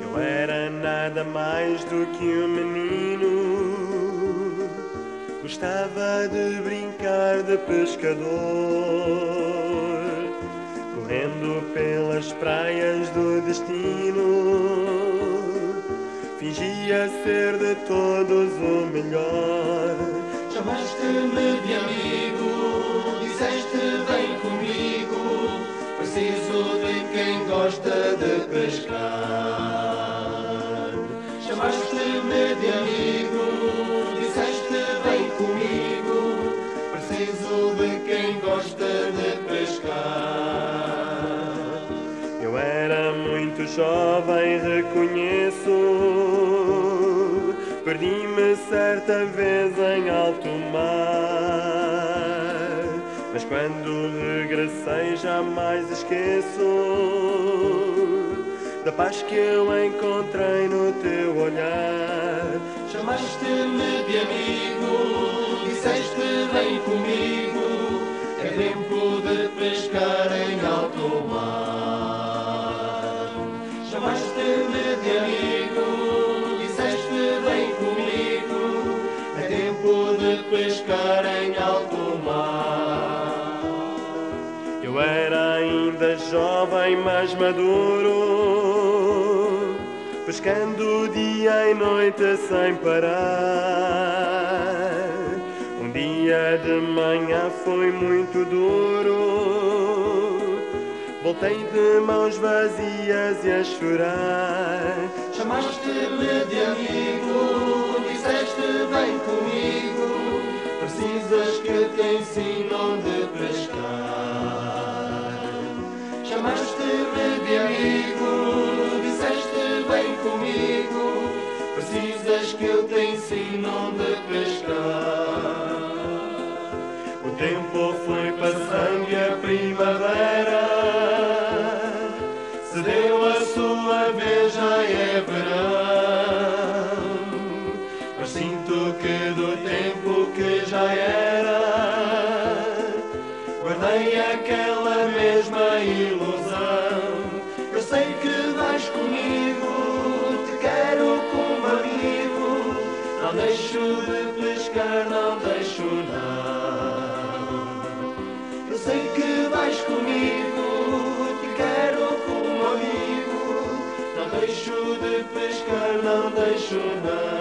Eu era nada mais do que um menino. Gostava de brincar de pescador, correndo pelas praias do destino. Fingia ser de todos o melhor. Chamaste-me de amigo, disseste vem comigo. Preciso de quem gosta de pescar. Chamaste-me de amigo, disseste vem comigo. Preciso de quem gosta de pescar. Eu era muito jovem, reconheço. Perdi-me certa vez em alto mar. Mas quando regressei, jamais esqueço da paz que eu encontrei no teu olhar. Chamaste-me de amigo, disseste vem comigo. É tempo de pescar pescar em alto mar. Eu era ainda jovem, mas maduro, pescando dia e noite sem parar. Um dia de manhã foi muito duro, voltei de mãos vazias e a chorar. Chamaste-me de amigo, disseste vem comigo. Precisas que te ensine onde pescar. Chamaste-me de amigo, disseste vem comigo. Precisas que eu te ensine onde pescar. Sinto que do tempo que já era, guardei aquela mesma ilusão. Eu sei que vais comigo, te quero como amigo. Não deixo de pescar, não deixo não. Eu sei que vais comigo, te quero como amigo. Não deixo de pescar, não deixo não.